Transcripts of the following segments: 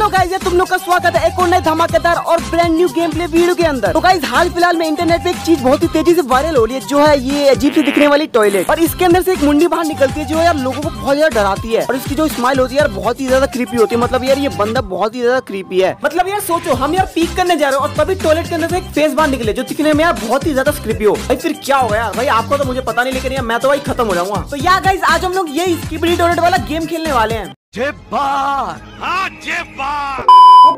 Hello guys ये तुम लोग का स्वागत है एक और नए धमाकेदार और brand new gameplay video के अंदर। तो गाइस हाल फ़िलहाल में इंटरनेट पे एक चीज़ बहुत ही तेज़ी से वायरल हो रही है, जो है ये अजीब सी दिखने वाली टॉयलेट और इसके अंदर से एक मुंडी बाहर निकलती है, जो यार लोगों को बहुत ज़्यादा डराती है। और इसकी जो स्माइल होती है यार, बहुत ही ज़्यादा क्रीपी होती है। मतलब यार ये बंदा बहुत ही ज़्यादा क्रीपी है। मतलब यार सोचो, हम यार पीक करने जा रहे हो और तभी टॉयलेट के अंदर से एक फेस बाहर निकले, जो दिखने में यार बहुत ही ज़्यादा क्रीपी हो। भाई फिर क्या होगा यार? भाई आपको तो मुझे पता नहीं, लेकिन यार मैं तो भाई खत्म हो जाऊँगा। तो यार गाइस आज हम लोग ये स्किपडी टॉयलेट वाला गेम खेलने वाले हैं। ओके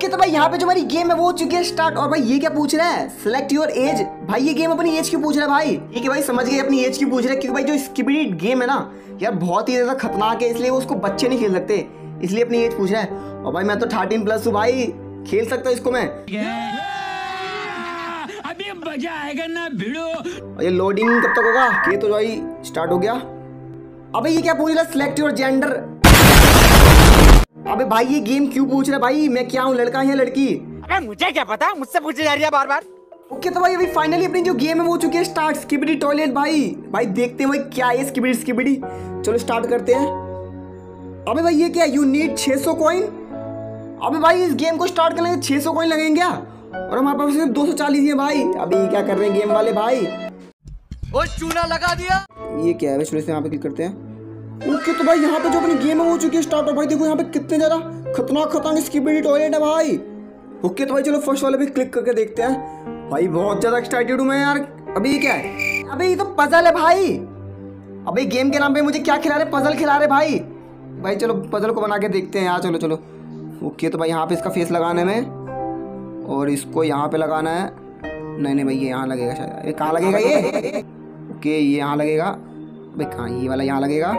तो भाई यहाँ पे जो हमारी गेम है वो हो चुकी है स्टार्ट और भाई ये क्या पूछ रहा है? सिलेक्ट योर एज भाई ये गेम अपनी एज क्यों पूछ रहा है भाई? ठीक है भाई समझ गए अपनी एज क्यों पूछ रहा है? क्योंकि भाई जो स्किबडी गेम है ना यार बहुत ही ज़्यादा खतरनाक है इसलिए उसको बच्चे नहीं खेल सकते। इसलिए अपनी एज पूछ रहा है। और भाई मैं तो थर्टीन प्लस हूँ भाई। खेल सकता हूँ इसको मैं। अभी मज़ा आएगा ना भिड़ो। ये लोडिंग कब तक होगा? ये तो भाई स्टार्ट हो गया। अबे ये क्या पूछ रहा है? सिलेक्ट योर जेंडर अबे भाई ये गेम क्यों पूछ रहा है भाई? मैं क्या हूँ लड़का या लड़की? अबे मुझे क्या पता? मुझसे पूछी जा रही है बार बार ओके तो भाई अभी फाइनली अपनी जो गेम है वो हो चुकी है स्टार्ट स्किबिडी टॉयलेट भाई। भाई देखते हैं भाई क्या है स्किबिडी स्किबिडी चलो स्टार्ट करते हैं। अबे भाई ये क्या यू नीड 600 कॉइन अबे भाई इस गेम को स्टार्ट करने के 600 कॉइन लगेंगे क्या? और हमारे पास सिर्फ़ 240 ही है भाई। अभी क्या कर रहे हैं गेम वाले भाई? ओ चूना लगा दिया। ये क्या है? चलो इसे यहाँ पे क्लिक करते हैं। ओके तो भाई यहाँ पे जो अपनी गेम है वो हो चुकी है स्टार्ट और भाई, देखो यहाँ पे कितने ज़्यादा खतरनाक खतरनाक स्किबिडी टॉयलेट है भाई। ओके तो भाई चलो फ़र्स्ट वाले पे क्लिक करके देखते हैं। भाई बहुत ज़्यादा एक्साइटेड हूँ मैं यार। अभी क्या है? अबे ये तो पजल है भाई। अबे गेम के नाम पे मुझे क्या खिला रहे? पजल खिला रहे भाई। भाई चलो पजल को बना के देखते हैं। यार चलो चलो। ओके तो भाई यहाँ पे इसका फेस लगाने में और इसको यहाँ पे लगाना है। नहीं नहीं भाई, ये यहाँ लगेगा शायद। कहाँ लगेगा ये? ओके ये यहाँ लगेगा। भाई कहाँ, ये वाला यहाँ लगेगा?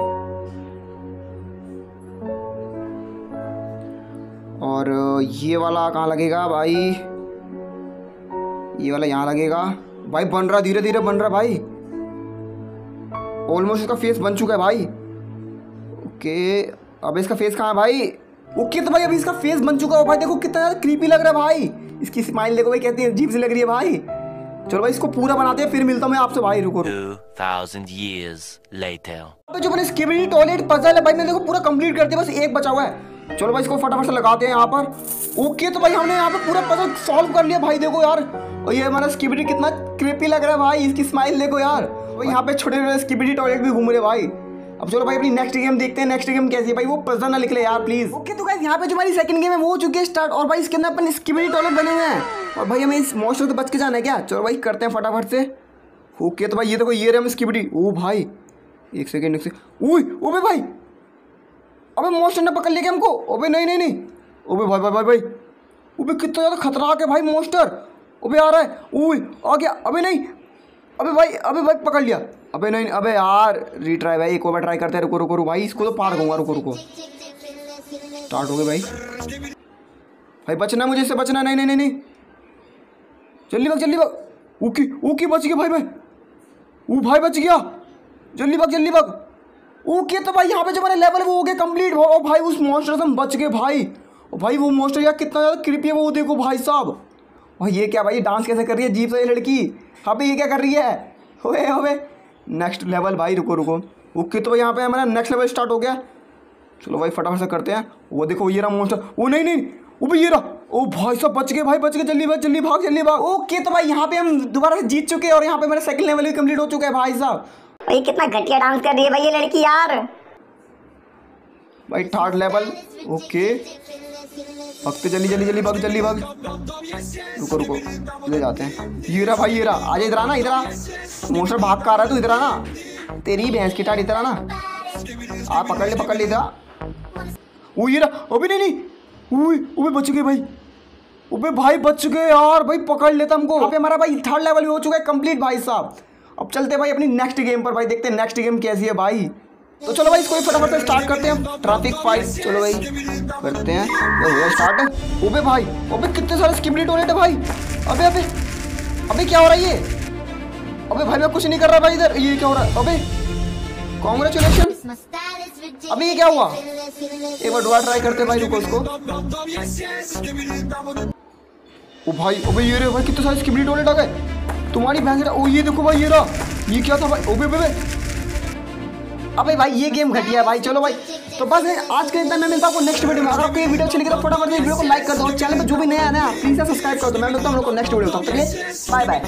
और ये वाला कहाँ लगेगा भाई? ये वाला यहाँ लगेगा। भाई बन रहा धीरे धीरे बन रहा भाई। ऑलमोस्ट इसका फेस बन चुका है भाई। ओके अब इसका फेस कहाँ है भाई? ओके तो भाई अभी इसका फेस बन चुका है। भाई देखो कितना ज़्यादा क्रीपी लग रहा है भाई। इसकी स्माइल देखो भाई कहती है अजीब सी लग रही है भाई। चलो भाई इसको पूरा बनाते हैं फिर मिलता हूँ मैं आपसे भाई रुको years later. तो जो मैंने टॉयलेट पजल है भाई मैंने देखो पूरा कंप्लीट कर दिया बस एक बचा हुआ है। चलो भाई, इसको फटाफट से लगाते हैं यहाँ पर। ओके तो भाई हमने यहाँ पे पूरा पजल सॉल्व कर लिया भाई, देखो यार। और ये हमारा स्किबिडी कितना क्रेपी लग रहा है भाई, इसकी स्माइल देखो यार। भाई यहाँ पे छोटे छोटे स्किबिडी टॉयलेट भी घूम रहे भाई। अब चलो भाई, अपनी नेक्स्ट गेम देखते हैं। नेक्स्ट गेम कैसी है भाई? वो पजल ना निकले यार प्लीज़ ओके तो यहाँ पे जो हमारी सेकंड गेम है, वो हो चुकी है स्टार्ट और भाई, इसके अंदर अपन स्किबिडी टॉयलेट बने हुए हैं। और भाई, हमें इस मॉन्स्टर से बच के जाना है क्या? चलो भाई, करते हैं फटाफट से। ओके तो भाई, ये देखो, ये रहे हम स्किबिडी ओ भाई, एक सेकेंड एक सेकेंड ओबे भाई अबे मॉन्स्टर ने पकड़ लिया हमको? ओबे नहीं नहीं नहीं। ओबे भाई भाई भाई भाई। ओबे कितना ज़्यादा खतरनाक है भाई मॉन्स्टर ओबे आ रहा है। ओए आ गया। अबे नहीं। अबे भाई अबे भाई, पकड़ लिया। अबे नहीं, अबे यार रीट्राई भाई, एक और बार ट्राई करते हैं। रुको रुको रुको। भाई, इसको तो पार करूँगा। रुको रुको। स्टार्ट हो गए भाई। भाई, बचना मुझे इससे, बचना। नहीं नहीं नहीं नहीं। जल्दी भाग जल्दी भाग। ओके ओके बच गया भाई भाई। ओ भाई बच गया। जल्दी भाग जल्दी भाग। ओके तो भाई यहाँ पे जो हमारे लेवल वो हो गया कंप्लीट ओ भाई उस मॉन्स्टर से हम बच गए भाई। भाई वो मॉन्स्टर यार कितना ज़्यादा क्रिपी है वो, देखो भाई साहब। भाई ये क्या भाई डांस कैसे कर रही है जीप से ये लड़की? अबे ये क्या कर रही है? ओए ओए। नेक्स्ट लेवल भाई, रुको रुको। ओके तो भाई यहाँ पे हमारा नेक्स्ट लेवल स्टार्ट हो गया। चलो भाई, फटाफट से करते हैं। वो देखो, ये रहा मॉन्स्टर वो नहीं नहीं। वो भी ये रहा। ओ, भाई साहब, बच गए भाई, बच गए। जल्दी भाग जल्दी भाग जल्दी भाग। ओके तो भाई यहाँ पे हम दोबारा से जीत चुके हैं और यहाँ पे मेरा सेकंड लेवल भी कंप्लीट हो चुका है भाई साहब। भाई, कितना घटिया डांस कर रही है भाई ये लड़की यार। भाई थर्ड लेवल ओके भगते जल्दी जल्दी जल्दी भाग जल्दी भाग रुको रुको ले जाते हैं। ये रहा भाई, ये रहा। आजा इधर आना इधर आ। मोस्टर भाग का आ रहा है तू, इधर आना तेरी भैंस की टाट इधर आना आ, पकड़ ले पकड़ ले, इधर वो ये रहा। अभी नहीं नहीं। ओए बच गए भाई। ओबे भाई, बच गए यार। भाई, पकड़ लेता हमको। यहाँ हमारा भाई थर्ड लेवल भी हो चुका है कंप्लीट भाई साहब। अब चलते हैं भाई अपनी नेक्स्ट गेम पर, भाई देखते हैं नेक्स्ट गेम कैसी है भाई। तो चलो भाई इसको फटाफट से स्टार्ट करते हैं। ट्रैफ़िक फाइट चलो भाई, करते हैं। ये हो गया स्टार्ट ओबे भाई, ओबे कितने सारे स्किबली टॉयलेट है भाई। अबे अबे अबे क्या हो रहा है ये? अबे भाई मैं कुछ नहीं कर रहा भाई इधर। ये क्या हो रहा है? अबे कॉन्ग्रेचुलेशन अबे ये क्या हुआ? एक बार दोबारा ट्राई करते हैं भाई, रुको उसको ओ भाई ओबे ये रे भाई, कितने सारे स्किबली टॉयलेट आ गए? तुम्हारी भैंस ओ, ये देखो भाई, ये रहा। ये क्या था भाई? ओबे बे अबे भाई, ये गेम घटिया है भाई। चलो भाई। तो बस आज के इतना, मैं मिलता हूँ नेक्स्ट वीडियो में। अगर आपको ये वीडियो अच्छी लगी तो फटाफट वीडियो को लाइक कर दो चैनल पर जो भी नया है ना प्लीज़ सब्सक्राइब कर दो। मैं मिलता हूँ हम लोग को नेक्स्ट वीडियो लिए बाय बाय